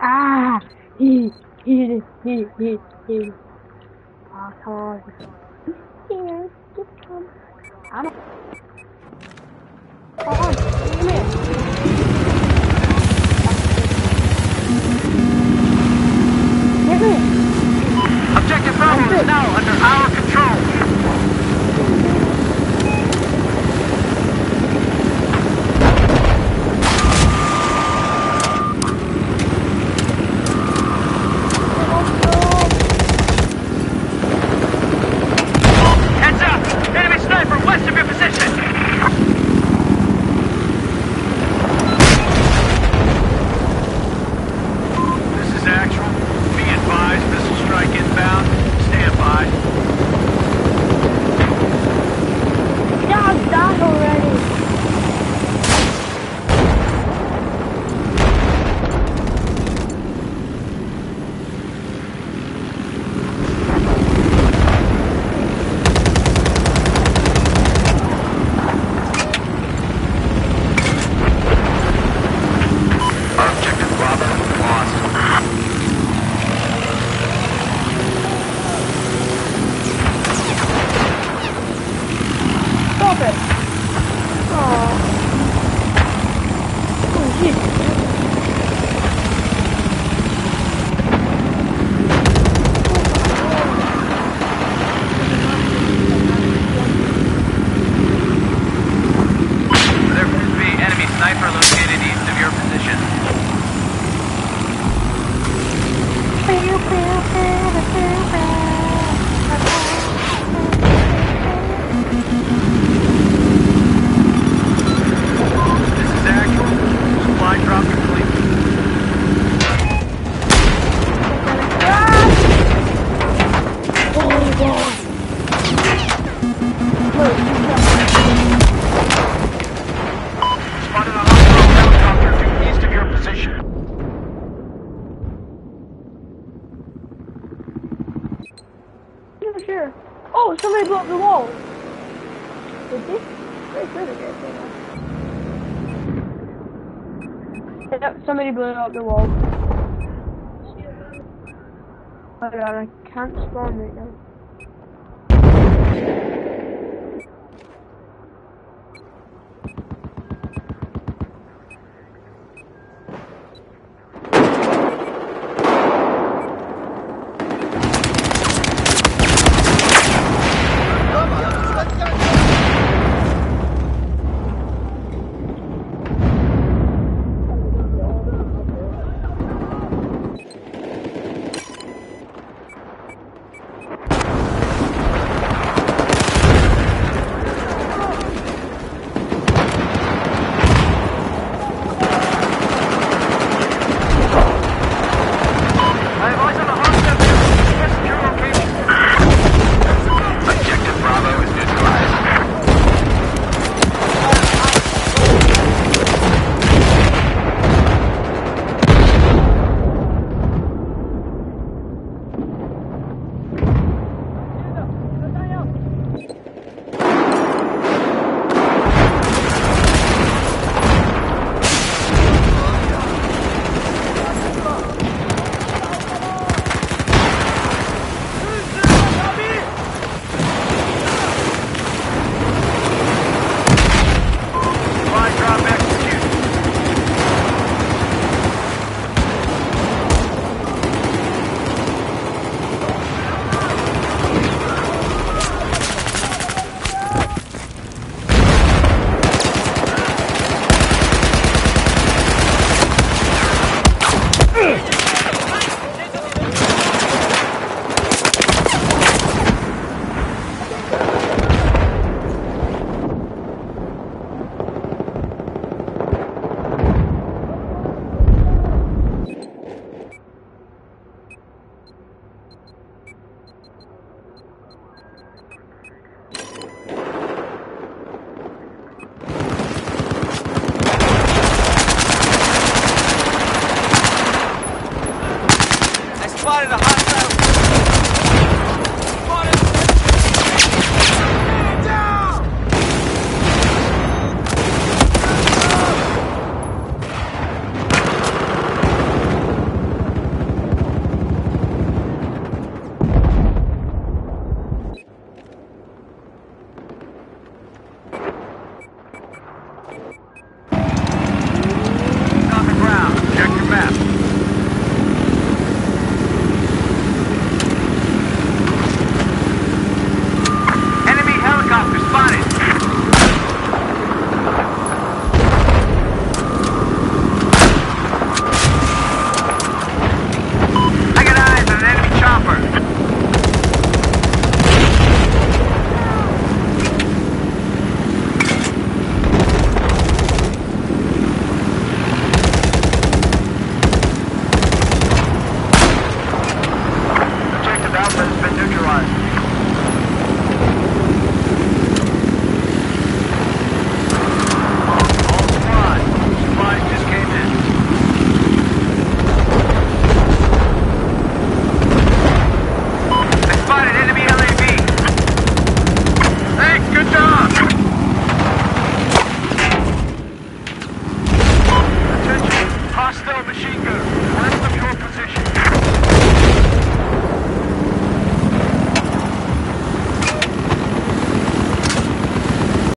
Ah! He, he, he, he, he. Come on. Here, just come. I'm. Up the wall. Did they? Very good at it. Yep, somebody blew up the wall. Oh god, I can't spawn right now.